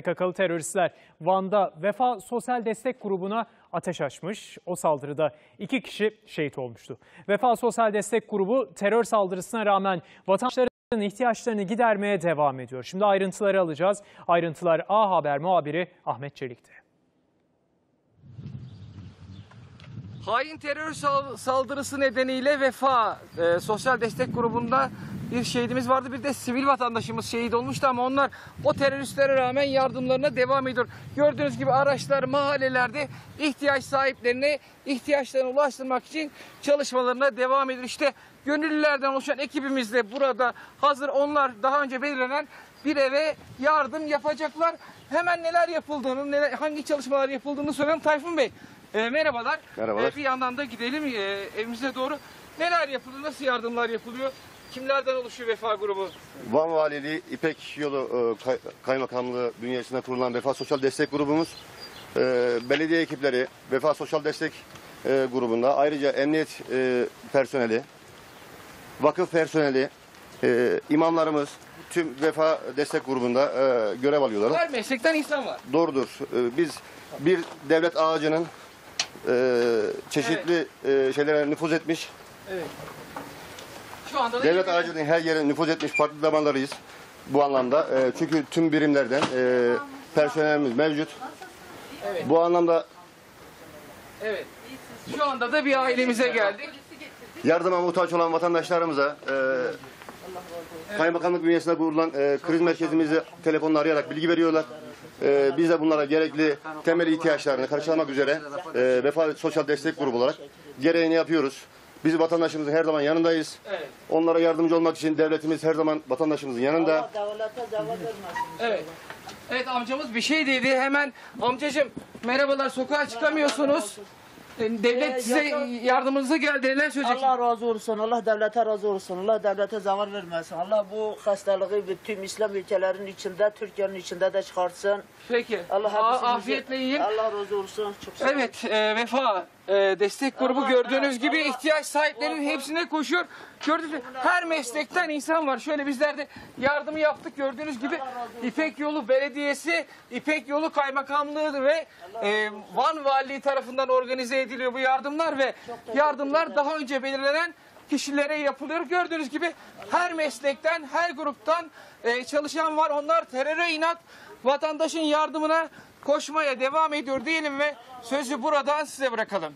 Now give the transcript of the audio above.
PKK'lı teröristler Van'da Vefa Sosyal Destek Grubu'na ateş açmış. O saldırıda iki kişi şehit olmuştu. Vefa Sosyal Destek Grubu terör saldırısına rağmen vatandaşların ihtiyaçlarını gidermeye devam ediyor. Şimdi ayrıntıları alacağız. Ayrıntılar A Haber muhabiri Ahmet Çelik'te. Hain terör sal- saldırısı nedeniyle Vefa e, Sosyal Destek Grubu'nda bir şehidimiz vardı. Bir de sivil vatandaşımız şehit olmuştu ama onlar o teröristlere rağmen yardımlarına devam ediyor. Gördüğünüz gibi araçlar mahallelerde ihtiyaç sahiplerine ihtiyaçlarını ulaştırmak için çalışmalarına devam ediyor. İşte gönüllülerden oluşan ekibimiz de burada hazır. Onlar daha önce belirlenen bir eve yardım yapacaklar. Hemen neler yapıldığını, neler, hangi çalışmalar yapıldığını söyleyelim Tayfun Bey. E, merhabalar. Merhabalar. E, bir yandan da gidelim e, evimize doğru. Neler yapılıyor, nasıl yardımlar yapılıyor? Kimlerden oluşuyor Vefa grubu? Van Valiliği İpek Yolu e, Kay- Kaymakamlığı bünyesinde kurulan Vefa Sosyal Destek Grubumuz, e, belediye ekipleri, Vefa Sosyal Destek e, grubunda ayrıca emniyet e, personeli, vakıf personeli, e, imamlarımız tüm Vefa Destek grubunda e, görev alıyorlar. Her meslekten insan var. Doğrudur. E, biz bir devlet ağacının e, çeşitli e, şeylere nüfuz etmiş, Şu anda da Devlet ağacının her yere nüfuz etmiş farklı zamanlarıyız bu anlamda. E, çünkü tüm birimlerden e, personelimiz mevcut. Bu anlamda Evet. Şu anda da bir ailemize geldik. yardıma muhtaç olan vatandaşlarımıza e, kaymakamlık bünyesinde kurulan e, kriz merkezimizi telefonla arayarak bilgi veriyorlar. E, biz de bunlara gerekli temel ihtiyaçlarını karşılamak üzere e, Vefa Sosyal Destek Grubu olarak gereğini yapıyoruz. Biz vatandaşımızın her zaman yanındayız. Evet. Onlara yardımcı olmak için devletimiz her zaman vatandaşımızın yanında. Devlete zeval vermesin. Evet. Evet amcamız bir şey dedi. Hemen amcacığım merhabalar sokağa çıkamıyorsunuz. E, Devlet Ee, size yok, yardımınıza geldi. Neler söyleyecek? Allah razı olsun. Allah devlete razı olsun. Allah devlete zeval vermesin. Allah bu hastalığı tüm İslam ülkelerinin içinde, Türkiye'nin içinde de çıkarsın. Peki. Allah A- hepsimizi- afiyetle yiyin. Allah razı olsun. Çok sağ olun. Evet, e, Vefa e, destek grubu Allah- gördüğünüz gibi Allah- ihtiyaç sahiplerinin hepsine koşuyor. Gördüğünüz gibi her meslekten insan var. Şöyle bizler de yardımı yaptık. Gördüğünüz gibi İpek Yolu Belediyesi, İpek Yolu Kaymakamlığı ve e, Van Valiliği tarafından organize ediliyor bu yardımlar ve yardımlar daha önce belirlenen kişilere yapılıyor. Gördüğünüz gibi her meslekten, her gruptan e, çalışan var. Onlar teröre inat, vatandaşın yardımına koşmaya devam ediyor diyelim ve sözü buradan size bırakalım.